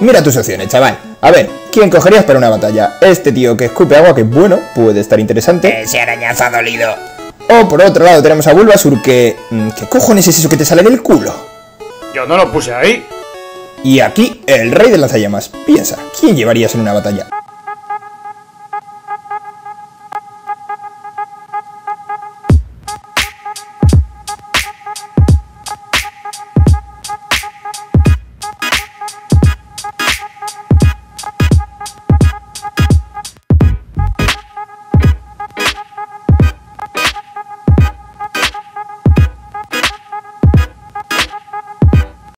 Mira tus opciones, chaval. A ver, ¿quién cogerías para una batalla? Este tío que escupe agua, que bueno, puede estar interesante. Ese arañazo ha dolido. O por otro lado tenemos a Bulbasur que... Mm, ¿Qué cojones es eso que te sale del culo? Yo no lo puse ahí. Y aquí, el rey de lanzallamas. Piensa, ¿quién llevarías en una batalla?